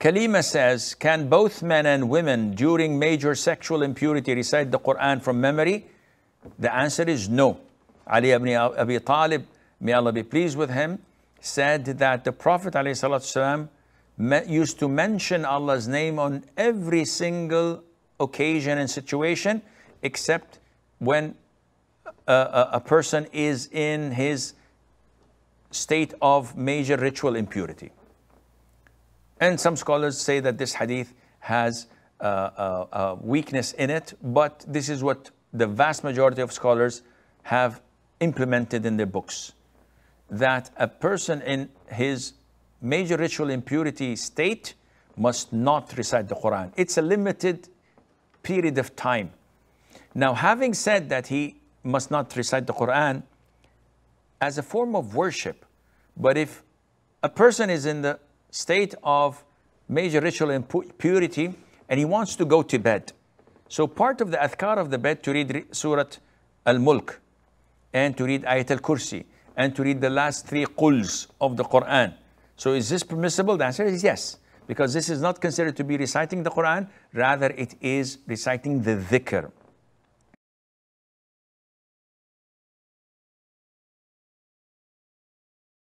Kalima says, can both men and women during major sexual impurity recite the Quran from memory? The answer is no. Ali ibn Abi Talib, may Allah be pleased with him, said that the Prophet ﷺ used to mention Allah's name on every single occasion and situation except when a, a person is in his state of major ritual impurity. And some scholars say that this hadith has a, a, a, weakness in it, but this is what the vast majority of scholars have implemented in their books. That a person in his major ritual impurity state must not recite the Quran. It's a limited period of time. Now, having said that he must not recite the Quran as a form of worship, but if a person is in the state of major ritual impurity and he wants to go to bed, so part of the adhkar of the bed to read Surah Al-Mulk and to read Ayat Al-Kursi and to read the last three quls of the Quran. So is this permissible? The answer is yes. Because this is not considered to be reciting the Quran, rather it is reciting the dhikr.